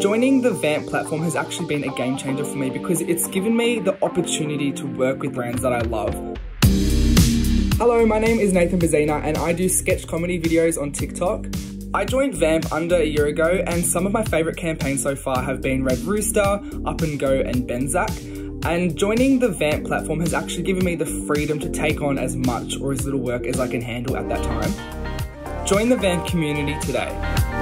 Joining the Vamp platform has actually been a game changer for me because it's given me the opportunity to work with brands that I love. Hello, my name is Nathan Bezzina and I do sketch comedy videos on TikTok. I joined Vamp under a year ago and some of my favourite campaigns so far have been Red Rooster, Up and Go and Benzac. And joining the Vamp platform has actually given me the freedom to take on as much or as little work as I can handle at that time. Join the Vamp community today.